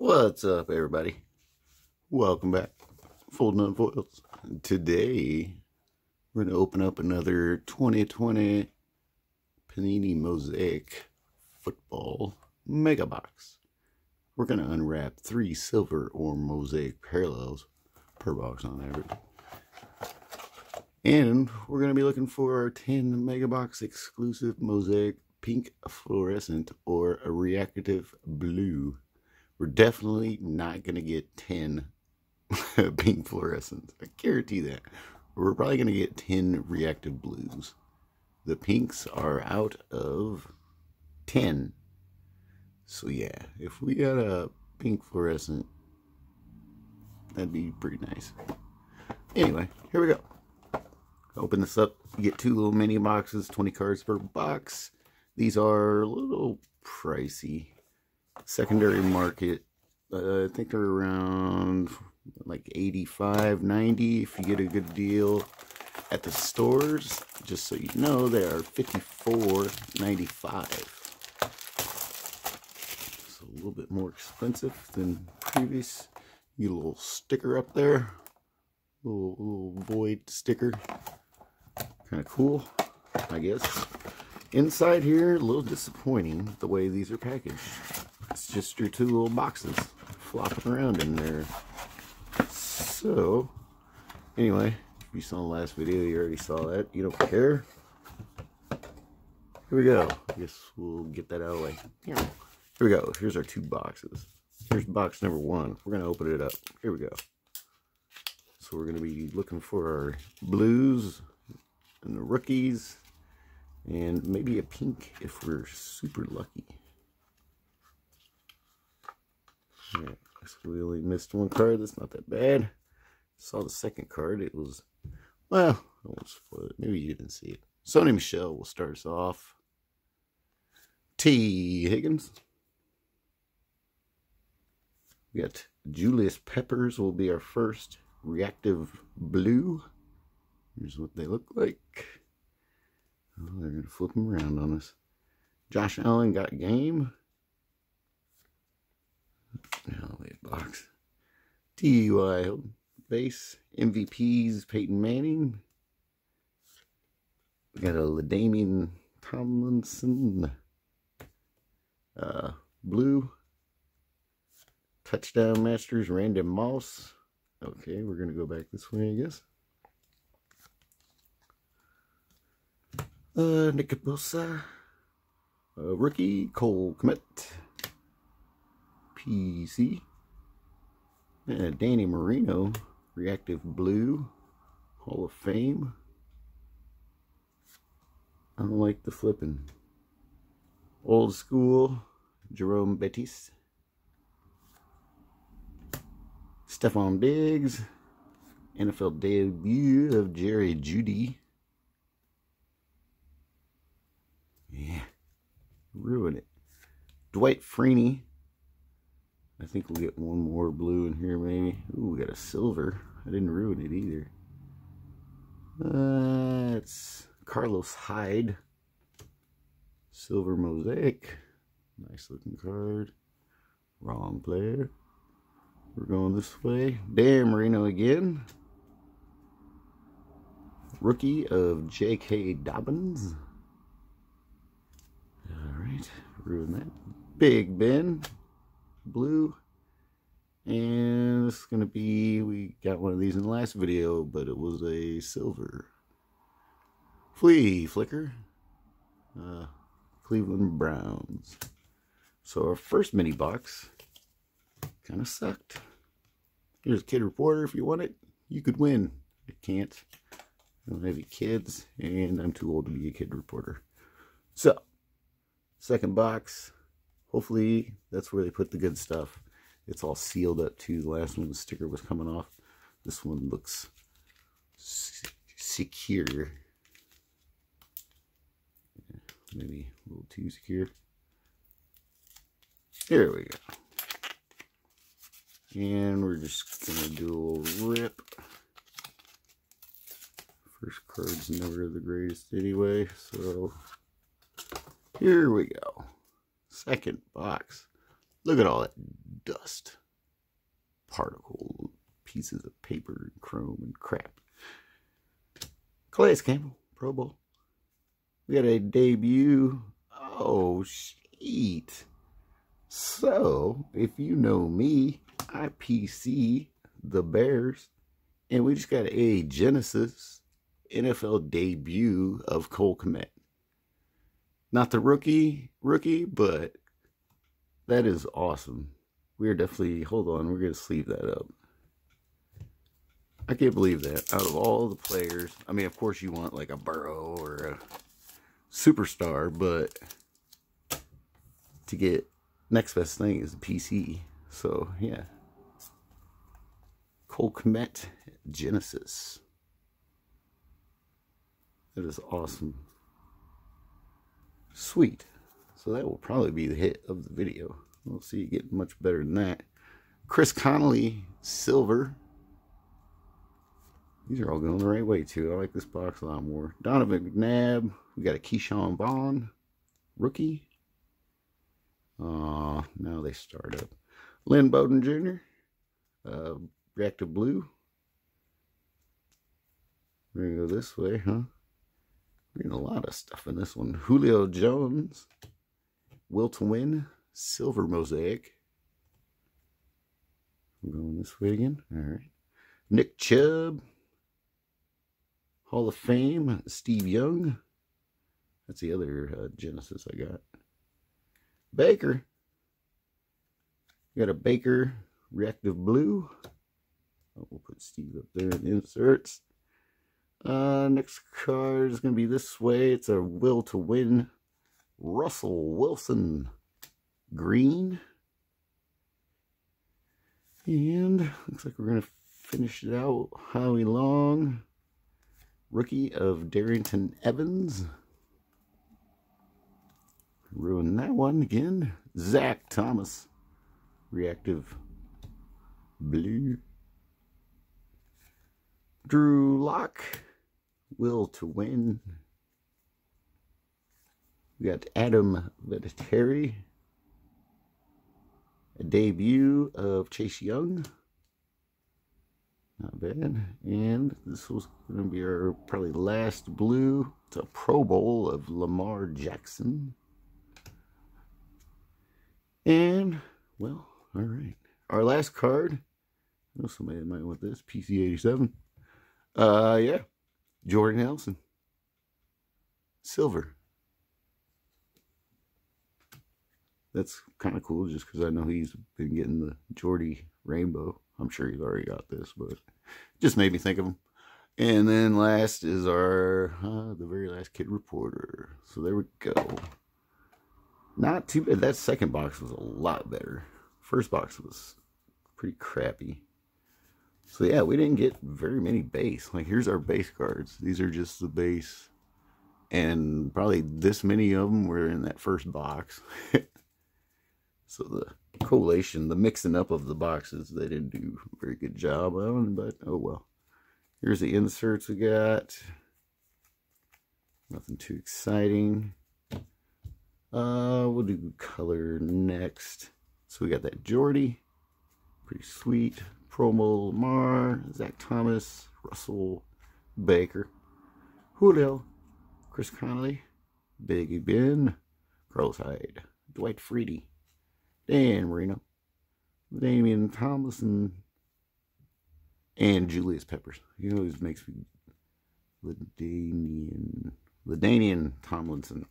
What's up, everybody? Welcome back. Fulton UnFoils. Today, we're going to open up another 2020 Panini Mosaic Football Mega Box. We're going to unwrap three silver or mosaic parallels per box on average. And we're going to be looking for our 10 Mega Box exclusive mosaic pink fluorescent or reactive blue. We're definitely not going to get 10 pink fluorescents. I guarantee that. We're probably going to get 10 reactive blues. The pinks are out of 10. So yeah, if we got a pink fluorescent, that'd be pretty nice. Anyway, here we go. Open this up. You get two little mini boxes, 20 cards per box. These are a little pricey. Secondary market, uh, I think they're around like 85, 90 if you get a good deal. At the stores, just so you know, they are 54.95. It's a little bit more expensive than previous. You little sticker up there, little little void sticker. Kind of cool, I guess. Inside here, a little disappointing the way these are packaged. Just your two little boxes flopping around in there. So, anyway, if you saw the last video, you already saw that. You don't care. Here we go. I guess we'll get that out of the way. Here we go. Here's our two boxes. Here's box number one. We're going to open it up. Here we go. So we're going to be looking for our blues and the rookies and maybe a pink if we're super lucky. Yeah, only missed one card. That's not that bad. Saw the second card. It was, well, I. Maybe you didn't see it. Sony Michel will start us off. Tee Higgins. We got Julius Peppers will be our first reactive blue. Here's what they look like. Oh, they're going to flip them around on us. Josh Allen got game. Now wait, box. TUI base. MVPs Peyton Manning. We got a LaDainian Tomlinson. Uh, blue. Touchdown Masters Randy Moss. Okay, we're going to go back this way, I guess. Uh, Nick Bosa. Uh, rookie, Cole Kmet. PC. Uh, Danny Marino, Reactive Blue, Hall of Fame. I don't like the flipping. Old School, Jerome Bettis. Stefon Diggs. NFL debut of Jerry Jeudy. Yeah. Ruin it. Dwight Freeney. I think we'll get one more blue in here maybe. Ooh, we got a silver. I didn't ruin it either. Uh, Carlos Hyde. Silver Mosaic. Nice looking card. Wrong player. We're going this way. Dan Marino again. Rookie of J.K. Dobbins. Alright, ruin that. Big Ben, blue. And this is going to be, we got one of these in the last video, but it was a silver. Flea Flicker, uh, Cleveland Browns. So our first mini box kind of sucked. Here's a kid reporter. If you want it, you could win. I can't. I don't have any kids, and I'm too old to be a kid reporter. So, Second box, hopefully that's where they put the good stuff. It's all sealed up too. The last one, the sticker was coming off. This one looks secure. Maybe a little too secure. Here we go. And we're just going to do a little rip. First card's never the greatest anyway, so here we go. Second box. Look at all that dust, particle, pieces of paper, and chrome, and crap. Calais Campbell, Pro Bowl. We got a debut. Oh, shit. So, if you know me, I PC the Bears, and we just got a Genesis NFL debut of Cole Kmet. Not the rookie, rookie, but that is awesome. We are definitely, hold on, we're going to sleeve that up. I can't believe that. Out of all the players, I mean, of course you want like a Burrow or a superstar, but to get next best thing is the PC. So, yeah. Cole Kmet Genesis. That is awesome. Sweet. So that will probably be the hit of the video. We'll see it get much better than that. Chris Conley, silver. These are all going the right way, too. I like this box a lot more. Donovan McNabb. We got a Ke'Shawn Vaughn, rookie. Uh, now they start up. Lynn Bowden Jr., uh, Reactive Blue. We're going to go this way, huh? We're a lot of stuff in this one. Julio Jones, Will to Win, Silver Mosaic. I'm going this way again. All right. Nick Chubb, Hall of Fame, Steve Young. That's the other uh, Genesis I got. Baker. Got a Baker Reactive Blue. Oh, we'll put Steve up there in inserts. Uh, next card is going to be this way. It's a Will to Win. Russell Wilson Green. And looks like we're going to finish it out. Howie Long. Rookie of Darrynton Evans. Ruin that one again. Zach Thomas. Reactive Blue. Drew Lock. Will to Win. We got Adam Vinatieri. A debut of Chase Young. Not bad. And this was going to be our probably last blue. It's a Pro Bowl of Lamar Jackson. And, well, all right. Our last card. I know somebody might want this. PC87. Uh, yeah. Jordan Nelson. Silver. That's kind of cool just because I know he's been getting the Jordy Rainbow. I'm sure he's already got this, but just made me think of him. And then last is our, uh, the very last Kid Reporter. So there we go. Not too bad. That second box was a lot better. First box was pretty crappy. So yeah, we didn't get very many base. Like here's our base cards. These are just the base. And probably this many of them were in that first box. so the collation, the mixing up of the boxes, they didn't do a very good job on, but oh well. Here's the inserts we got. Nothing too exciting. Uh, we'll do color next. So we got that Jordy. Pretty sweet. Promo Lamar, Zach Thomas, Russell Baker, Julio, Chris Conley, Biggie Ben, Carlos Hyde, Dwight Freeney, Dan Marino, Damian Tomlinson, and Julius Peppers. He always makes me Ladanian, Ladanian Tomlinson.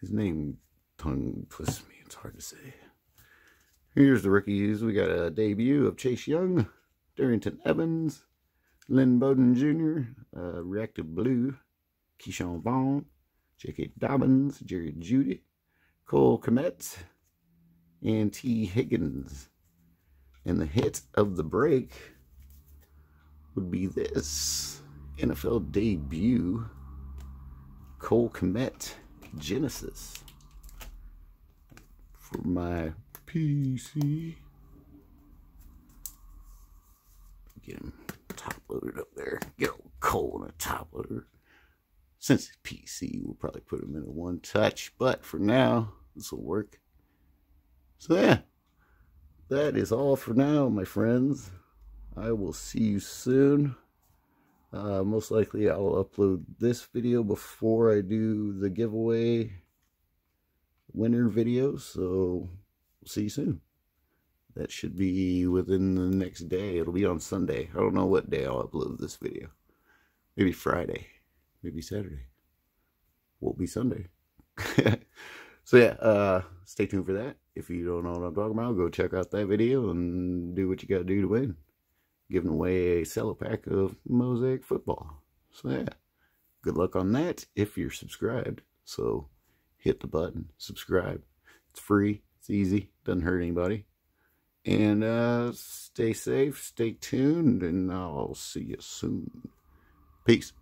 His name tongue twists me. It's hard to say. Here's the rookies. We got a debut of Chase Young, Darrynton Evans, Lynn Bowden Jr., uh, Reactive Blue, Ke'Shawn Vaughn, J.K. Dobbins, Jerry Jeudy, Cole Kmet, and Tee Higgins. And the hit of the break would be this NFL debut, Cole Kmet Genesis. For my PC. Get him top loaded up there. Get old Cole in a top loader. Since it's PC, we'll probably put him in a one touch. But for now, this will work. So yeah, that is all for now, my friends. I will see you soon. Uh, most likely I'll upload this video before I do the giveaway winner video. So, see you soon. That should be within the next day. It'll be on Sunday. I don't know what day I'll upload this video. Maybe Friday. Maybe Saturday. Won't be Sunday. so yeah, uh, stay tuned for that. If you don't know what I'm talking about, go check out that video and do what you got to do to win. Giving away a cello pack of Mosaic football. So yeah, good luck on that if you're subscribed. So hit the button, subscribe. It's free, it's easy, doesn't hurt anybody. And uh, stay safe, stay tuned, and I'll see you soon. Peace.